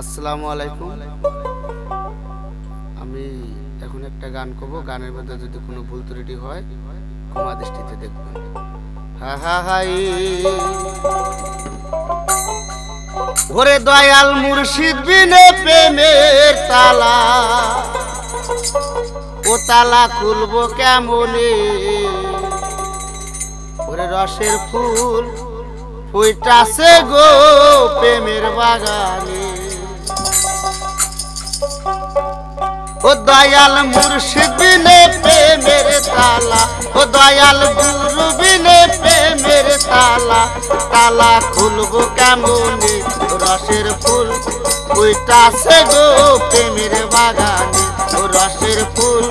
আসসালামু আলাইকুম। আমি এখন একটা গান করব। গানের মধ্যে যদি কোনো ভুল ত্রুটি হয়, ক্ষমা দৃষ্টিতে দেখবেন। হা হা, হাই। ওরে দয়াল মুর্শিদ বিনে প্রেমের তালা, ও তালা খুলবো কেমনে? ওরে রসের ফুল ফুইটাছে গো প্রেমের বাগানে। ও দয়াল মুর্শিদ বিনে প্রেমের তালা। ও দয়াল গুরু বিনে প্রেমের তালা। তালা খুলবো কেমনে? রসের ফুল ফুইটাছে গো প্রেমের বাগানে। ও রসের ফুল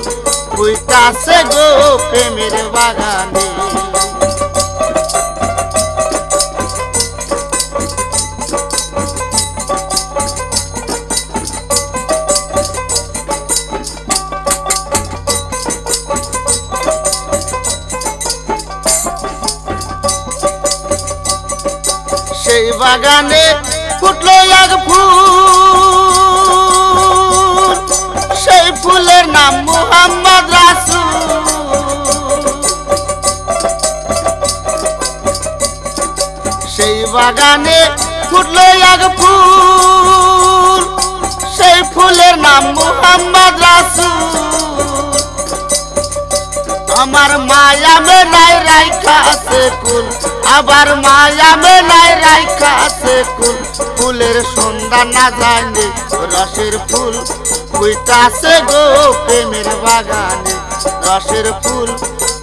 ফুইটাছে গো প্রেমের বাগানে। সেই বাগানে ফুটলো এক ফুল। সেই ফুলের নাম মুহাম্মদ রাসুল। সেই বাগানে ফুটলো এক ফুল। আমার মায়া মেলাই রাইখা আছে কুল আবার মায়া মেলাই রাইখা আছে কুল। ফুলের সন্ধ্যা না জানে রসের ফুল কুইটাছে গো প্রেমের বাগানে। রসের ফুল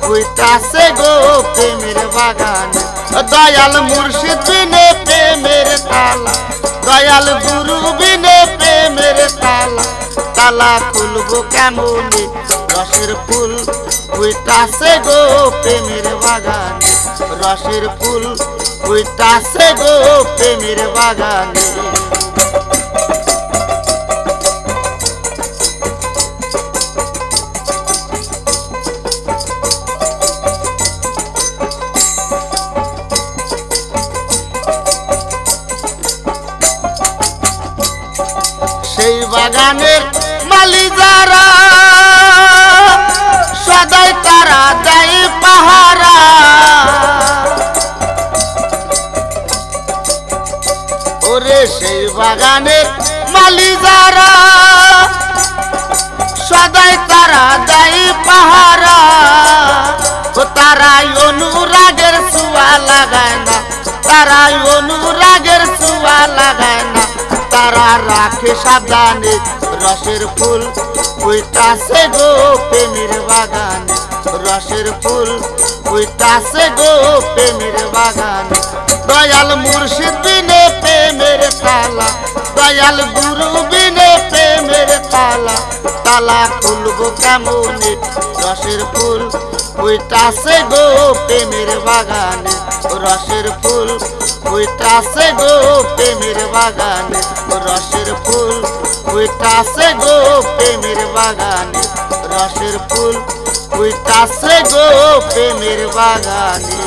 কুইটাছে গো প্রেমের বাগানে। দয়াল মুর্শিদ বিনে তালা খুলবো কেমনে রসের ফুল উইটাছে গো প্রেমের বাগানে। রসের ফুল উইটাছে গো প্রেমের বাগানে। সেই বাগানের মালি যারা তারা দেয় পাহারা। ওরে সেই বাগানের মালি যারা, সদাই তারা দেয় পাহারা। ও তারাই অনুরাগের সুয়া লাগায় না, তারাই অনুরাগের সুয়া লাগায় না। তারা রাখে সাবধানে রসের ফুল উইটাছে গো প্রেমের বাগান। রসের ফুল উইটাছে গো প্রেমের বাগানে। দয়াল মুর্শিদ বিনে প্রেমের তালা, দয়াল গুরু বিনে প্রেমের তালা। তালা খুলবো কেমনে? রসের ফুল উইটাছে গো প্রেমের বাগানে। রসের ফুল উইটাছে গো প্রেমের বাগানে। রসের ফুল উইটাছে গো প্রেমের বাগানে রসের ফুল। উইটাছে গো প্রেমের বাগানে।